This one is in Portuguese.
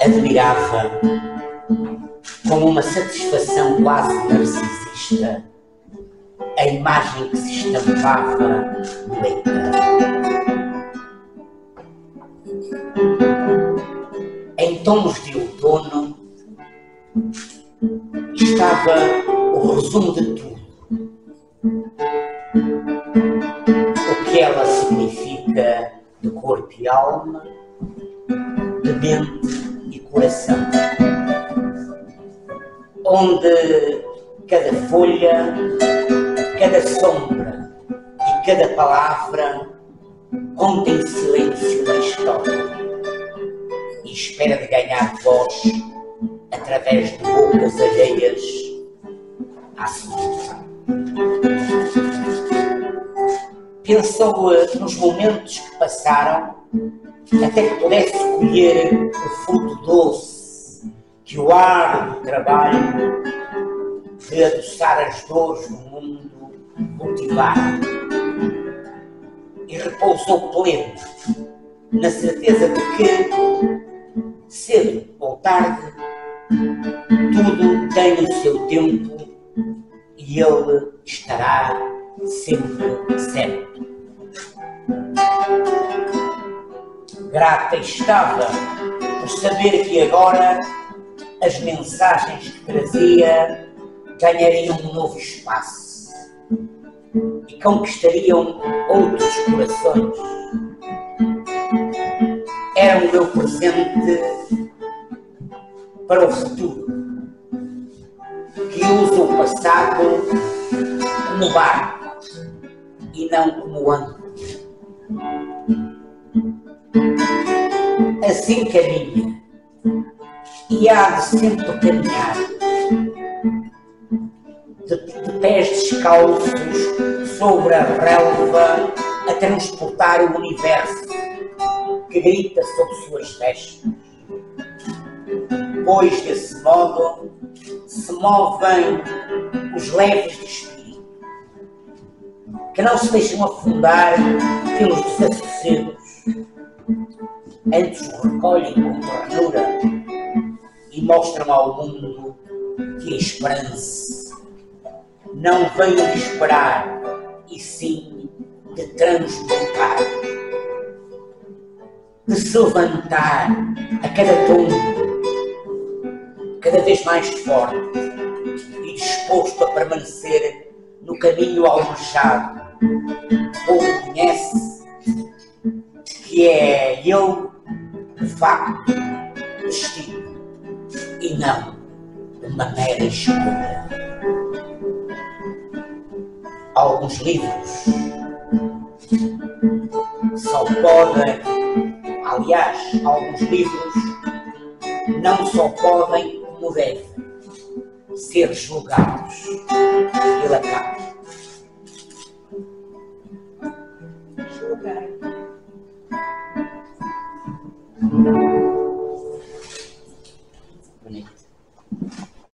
admirava com uma satisfação quase narcisista a imagem que se estampava no ecrã. Em tons de outono estava o resumo de tudo. O que ela significa de corpo e alma, mente e coração. Onde cada folha, cada sombra e cada palavra contém silêncio uma história e espera de ganhar voz através de bocas alheias à solução. Pensou nos momentos que passaram até que pudesse colher o fruto doce que o ar do trabalho de adoçar as dores do mundo cultivar. E repousou pleno na certeza de que cedo ou tarde, tudo tem o seu tempo e ele estará sempre certo. Grata estava por saber que agora as mensagens que trazia ganhariam um novo espaço e conquistariam outros corações era o meu presente para o futuro, que uso o passado como barco e não como âncora. Assim caminha e há de sempre caminhar de, de pés descalços sobre a relva a transportar o universo que grita sob suas vestes. Pois desse modo se movem os leves de espírito, que não se deixam afundar pelos desassossegos, antes o recolhem com ternura e mostram ao mundo que a esperança não veio de esperar, e sim de transmutar de se levantar a cada tombo, cada vez mais forte e disposto a permanecer no caminho almejado, ou conhece que é eu, facto, destino e não uma mera escolha. Alguns livros só podem Aliás, alguns livros não só podem, como devem, ser julgados pela capa.